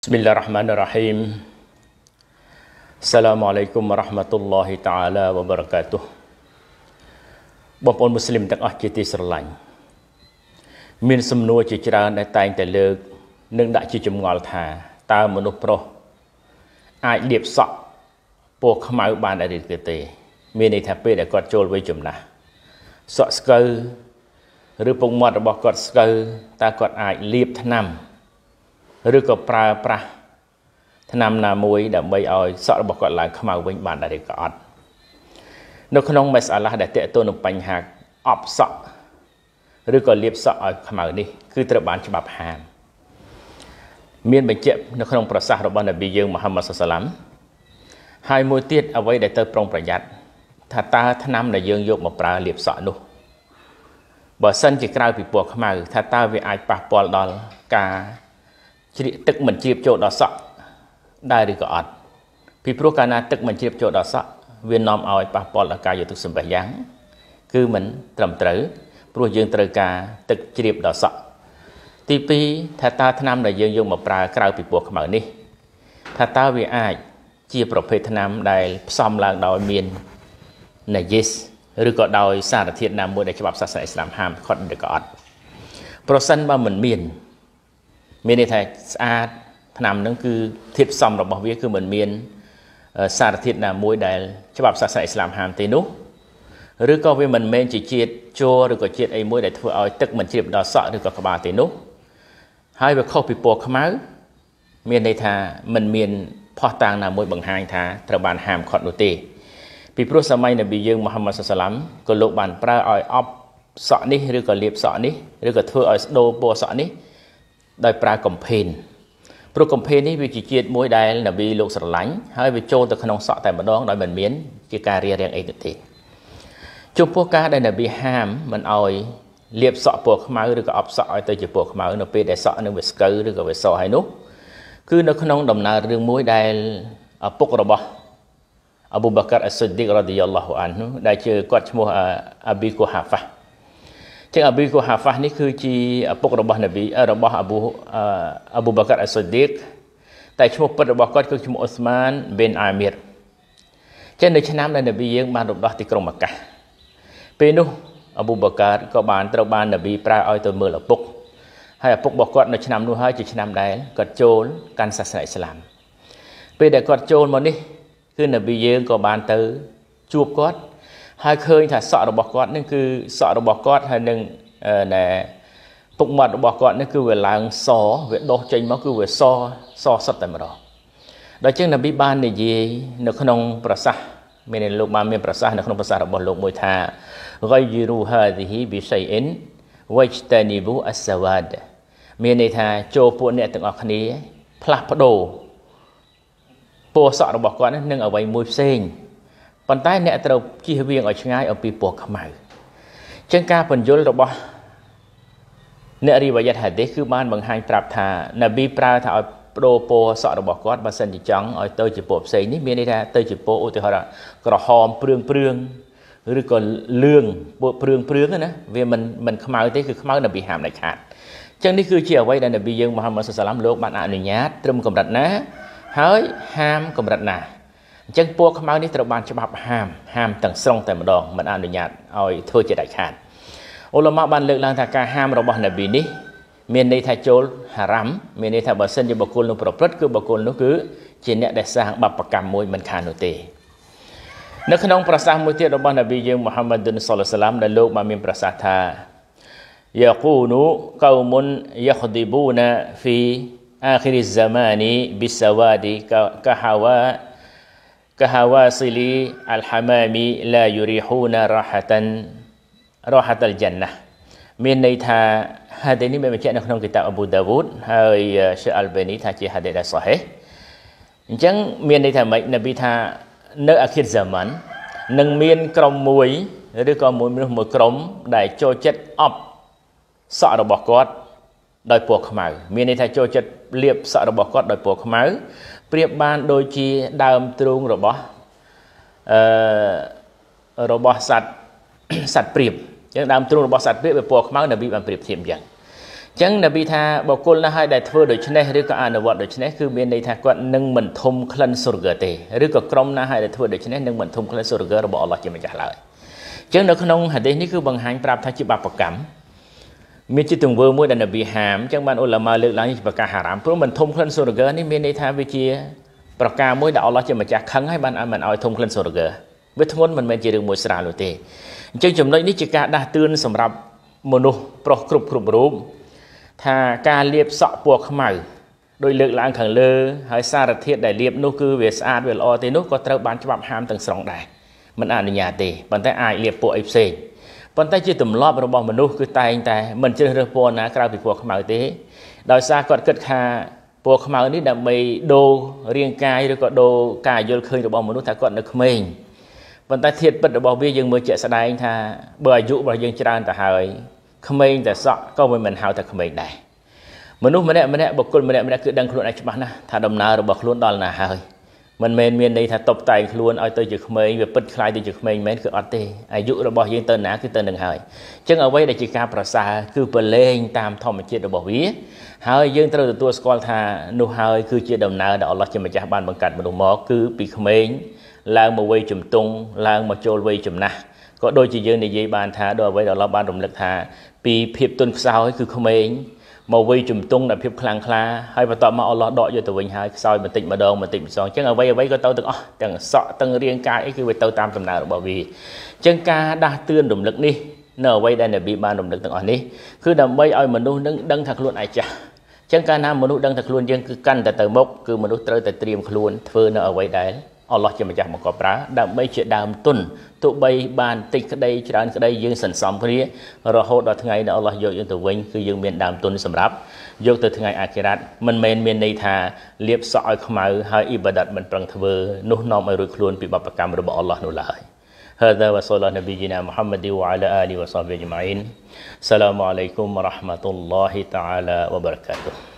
بسم الله الرحمن الرحيم السلام عليكم ورحمة الله تعالى وبركاته បងប្អូនមូស្លីមទាំងអស់ជាទីស្រឡាញ់មានសំណួរជាច្រើនដែលតែងតែលើកនិងដាក់ជាចម្ងល់ថាតើមនុស្សប្រុសអាចលាបសក់ពណ៌ខ្មៅបានដែរឬទេមានន័យថាពេលដែលគាត់ចូលវ័យចំណាស់សក់ស្កូវឬពុកមាត់របស់គាត់ស្កូវតើគាត់អាចលាបថ្នាំ ឬក៏ប្រើប្រាស់ថ្នាំណាមួយដើម្បីឲ្យសក់របស់គាត់ឡើងខ្មៅវិញបានដែរឬក៏អត់នៅក្នុងមេសាឡាដែលតេតទៅនឹងបញ្ហាអបសក់ឬក៏លាបសក់ឲ្យខ្មៅនេះគឺត្រូវបានច្បាប់ហាមមានបញ្ជាក់នៅក្នុងប្រសាសន៍របស់នប៊ីយើងមូហាម៉ាត់សុសឡាមហើយមួយទៀតអ្វីដែលត្រូវប្រុងប្រយ័ត្នថាតើថ្នាំដែលយើងយកមកប្រើលាបសក់នោះបើសិនជាក្រៅពីពណ៌ខ្មៅថាតើវាអាចប៉ះពាល់ដល់ការ ជ្រាបទឹកមិនជ្រាបចូលដល់សក់ដែរឬក៏អត់ពីព្រោះកាលណាទឹកមិនជ្រាបចូលដល់សក់វានាំឲ្យប៉ះពាល់ដល់ការយកទឹកសម្បះយ៉ាង គឺមិនត្រឹមត្រូវព្រោះយើងត្រូវការទឹកជ្រាបដល់សក់ទី2ថាតើថ្នាំដែលយើងយកមកប្រើក្រៅពីពណ៌ខ្មៅនេះថាតើវាអាចជាប្រភេទថ្នាំដែលផ្សំឡើងដោយមានណាយិសឬក៏ដោយសារធាតុណាមួយដែលច្បាប់សាសនាអ៊ីស្លាមហាមឃាត់ឬក៏អត់ប្រសិនបើមិនមាន មានន័យថាស្អាតថ្នាំហ្នឹងគឺធាតុផ្សំរបស់វាគឺមិនមានសារធាតុណាមួយដែលច្បាប់សាសនាអ៊ីស្លាមហាមទេនោះឬក៏វាមិនមែនជាជាតិជ័រឬក៏ជាតិអីមួយដែលធ្វើឲ្យទឹកមិនជ្រាបដល់សក់ឬក៏ក្បាលទេនោះហើយវាខុសពីពណ៌ខ្មៅមានន័យថាมันមានផោះតាំងណាមួយបង្ហាញថាត្រូវបានហាមឃាត់នោះទេពីព្រោះសម័យនប៊ីយើងមូហាម៉ាត់សុសឡាមក៏លោកបានប្រើឲ្យអប់សក់នេះឬក៏លាបសក់នេះឬក៏ធ្វើឲ្យស្ដូរពណ៌សក់នេះ ដោយប្រើកំភេនព្រោះកំភេននេះវាជាជាតិមួយដែលនប៊ីលោកស្រឡាញ់ហើយវាចូលទៅក្នុងសក់តែម្ដងដោយមិនមានជាការរារាំងអីទេចំពោះការដែលនប៊ីហាមមិនអោយលាបសក់ពណ៌ខ្មៅឬក៏អប់សក់ឲ្យទៅជាពណ៌ខ្មៅនៅពេលដែលសក់នឹងវាស្កូវឬក៏វាសហើយនោះគឺនៅក្នុងដំណើររឿងមួយដែលឪពុករបស់អប៊ូបការអស្សិឌីករ៉ាឌីយ៉ាឡោះអាននោះដែលជាគាត់ឈ្មោះអាប៊ីកូហាហ្វា ចឹងអាប៊ីកូហាហ្វានេះគឺជាឪពុករបស់នប៊ីរបស់អប៊ូអប៊ូបការអស្សិឌីកតែឈ្មោះពិតរបស់គាត់គឺឈ្មោះអូស្មានប៊ីនអាមៀរចឹងនៅឆ្នាំដែលនប៊ីយើងបានរំដោះទីក្រុងម៉ាកាពេលនោះអប៊ូបការក៏បានត្រូវបាននប៊ីប្រើឲ្យទៅមើលឪពុកហើយឪពុករបស់គាត់នៅឆ្នាំនោះហើយជាឆ្នាំដែលគាត់ចូលកាន់សាសនាអ៊ីស្លាមពេលដែលគាត់ចូលមកនេះគឺនប៊ីយើងក៏បានទៅជួបគាត់ ហើយឃើញថាសក់របស់គាត់នេះគឺសក់របស់គាត់ហើយនឹងណែពុកមាត់របស់គាត់នេះគឺវាឡើងសវាដុសចេញមកគឺវាសសសុទ្ធតែម្ដងដល់ចឹងនប៊ីបាននិយាយនៅក្នុងប្រសាសន៍មានលោកបានមានប្រសាសន៍នៅក្នុងប្រសាសន៍របស់លោកមួយថា ghayru hadhihi bi shay'in wajtanibu as-sawad មានន័យថាចូលពួកអ្នកទាំងអស់គ្នា ផ្លាស់ប្ដូរពណ៌សក់របស់គាត់នឹងអ្វីមួយផ្សេង ប៉ុន្តែអ្នកត្រូវជៀសវាងឲ្យឆ្ងាយអំពីពណ៌ខ្មៅចឹងការបញ្យលរបស់អ្នករីវ៉ាយ៉ាត់ហាឌីសគឺបានបង្ហាញប្រាប់ថានប៊ីប្រើថាឲ្យបដូរពណ៌សក់របស់គាត់បើសិនជាចង់ឲ្យទៅជាពណ៌ផ្សេងនេះមានន័យថាទៅជាពណ៌ឧទាហរណ៍ក្រហមព្រឿងព្រឿងឬក៏លឿងពណ៌ព្រឿងព្រឿងណាវាមិនមិនខ្មៅទេគឺខ្មៅនប៊ីហាមដាច់ខាតចឹងនេះគឺជាអ្វីដែលនប៊ីយើងមូហាម៉ាត់សុសឡាមលោកបានអនុញ្ញាតត្រឹមកម្រិតណា ហើយហាមកម្រិតណា អញ្ចឹងពណ៌ខ្មៅនេះត្រូវបានច្បាប់ហាមហាមទាំងស្រុងតែម្ដងមិនអនុញ្ញាតឲ្យធ្វើជាដាច់ខាតអ៊ុលម៉ាបានលើកឡើងថាការហាមរបស់នប៊ីនេះមានន័យថាចូលហារ៉ាំមានន័យថាបើសិនជាបុគ្គលនោះប្រព្រឹត្តគឺបុគ្គលនោះគឺជាអ្នកដែលសាងបបកម្មមួយមិនខាននោះទេនៅក្នុងប្រសាសន៍មួយទៀតរបស់នប៊ីយើងមូហាម៉ាឌុនសលឡាមដែលលោកបានមានប្រសាសន៍ថាយ៉ាកូនូកោមុនយ៉ាខឌីបូណាហ្វីអាខិរិហ្សាម៉ានីប៊ីសាវ៉ាឌីកាហាវ៉ា ន័យថាហាឌីនេះមានបញ្ជាក់នៅក្នុងគីតាបអប៊ូដាវូដហើយឈឺអាល់បេនីថាជាហាឌីដែលសោះហេអញ្ចឹងមានន័យថាម៉េចនប៊ីថានៅអាខិរហ្សាម៉ាន់នឹងមានក្រុមមួយឬក៏មួយមនុស្សមួយក្រុម ដែលចូលចិត្តអប់សក់របស់គាត់ដោយពណ៌ខ្មៅ មានន័យថាចូលចិត្តលាបសក់របស់គាត់ដោយពណ៌ខ្មៅ ប្រៀបបានដូចជាដើមទ្រូងរបស់អឺរបស់សត្វសត្វព្រាបអញ្ចឹងដើមទ្រូងរបស់សត្វព្រាបវាពណ៌ខ្មៅនប៊ីបានប្រៀបធៀបអញ្ចឹងអញ្ចឹងនប៊ីថាបុគ្គលណាហើយដែលធ្វើដូច្នេះឬក៏អនុវត្តដូច្នេះគឺមានន័យថាគាត់នឹងមិនធំក្លិនសុរហ្គទេឬក៏ក្រុមណាហើយដែលធ្វើដូច្នេះនឹងមិនធំក្លិនសុរហ្គរបស់អល់ឡោះជាម្ចាស់ឡើយអញ្ចឹងនៅក្នុងហាឌីសនេះគឺបង្ហាញប្រាប់ថាជាបាបកម្ម មានជាទង្វើមួយដែលនប៊ីហាមចឹងបានអ៊ុលាម៉ាលើកឡើងជាប្រការហារ៉ាមព្រោះមិនធំក្លិនសុរហ្គនេះមានន័យថាវាជាប្រការមួយដែលអល់ឡោះជាម្ចាស់ខឹងហើយបានឲ្យមិនឲ្យធំក្លិនសុរហ្គវាធ្ងន់មិនមែនជារឿងមួយស្រាលនោះទេអញ្ចឹងចំណុចនេះជាការដាស់តឿនសម្រាប់មនុស្សប្រុសគ្រប់គ្រប់រូបថាការលាបសក់ពណ៌ខ្មៅដោយលើកឡើងខាងលើហើយសារធាតុដែលលាបនោះគឺវាស្អាតវាល្អទេនោះក៏ត្រូវបានច្បាប់ហាមទាំងស្រុងដែរមិនអនុញ្ញាតទេប៉ុន្តែអាចលាបពណ៌អីផ្សេង ប៉ុន្តែជាទម្លាប់របស់មនុស្សគឺតែងតែមិនជ្រើសរើសពណ៌ណាក្រៅពីពណ៌ខ្មៅទេដោយសារគាត់គិតថាពណ៌ខ្មៅនេះដើម្បីដូររាងកាយឬក៏ដូរការយល់ឃើញរបស់មនុស្សថាគាត់នៅក្មេងប៉ុន្តែធាតុពិតរបស់វាយើងមើលជាក់ស្ដែងថាបើអាយុរបស់យើងច្រើនទៅហើយក្មេងតែសក់ក៏មិនហៅថាក្មេងដែរមនុស្សម្នាក់ម្នាក់បុគ្គលម្នាក់ម្នាក់គឺដឹងខ្លួនឯងច្បាស់ណាស់ថាដំណើររបស់ខ្លួនដល់ណាហើយ មិនមែនមានន័យថាតបតែងខ្លួនឲ្យទៅជាក្មេងវាពិតខ្លាយទៅជាក្មេងមែនគឺអត់ទេអាយុរបស់យើងទៅណាគឺទៅនឹងហើយអញ្ចឹងអ្វីដែលជាការប្រសើរគឺប្រឡែងតាមធម្មជាតិរបស់វា ហើយយើងត្រូវទទួលស្គាល់ថានោះហើយគឺជាដំណើរដែលអល់ឡោះជាម្ចាស់បានបង្កើតមនុស្សមកគឺពីក្មេងឡើងមកវ័យជំទង់ឡើងមកចូលវ័យចំណាស់ក៏ដូចជាយើងនិយាយបានថាដោយអ្វីដែលអល់ឡោះបានរំលឹកថាពីភាពទន់ខ្សោយគឺក្មេង មកវ័យជំទង់ដល់ភាពខ្លាំងក្លាហើយបន្ទាប់មកអល់ឡោះដកយកទៅវិញហើយខ្សោយបន្តិចម្ដងបន្តិចម្ដងអញ្ចឹងអ្វីអ្វីក៏ទៅទាំងអស់ទាំងសក់ទាំងរាងកាយអីគឺវាទៅតាមដំណើររបស់វាអញ្ចឹងការដាស់តឿនរំលឹកនេះនៅអ្វីដែលនប៊ីបានរំលឹកទាំងអស់នេះគឺដើម្បីឲ្យមនុស្សនឹងដឹងថាខ្លួនឯងចាស់អញ្ចឹងកាលណាមនុស្សដឹងថាខ្លួនយើងគឺកាន់តែទៅមុខគឺមនុស្សត្រូវតែត្រៀមខ្លួនធ្វើនៅអ្វីដែល អល់ឡោះជាម្ចាស់បង្កប់ប្រើដើម្បីជាដើមទុនទោះបីបានតិចក្តីច្រើនក្តីយើងសន្សំគ្នារហូតដល់ថ្ងៃដែលអល់ឡោះយកយើងទៅវិញគឺយើងមានដើមទុនសម្រាប់យកទៅថ្ងៃអាខិរ៉ាត់មិនមែនមានន័យថាលៀបសក់ឲ្យខ្មៅហើយអ៊ីបាដាតមិនប្រឹងធ្វើនោះនាំឲ្យរួចខ្លួនពីបបកម្មរបស់អល់ឡោះនោះឡើយ هذا وصلى الله نبينا محمد وعلى آله وصحبه أجمعين السلام عليكم ورحمة الله تعالى وبركاته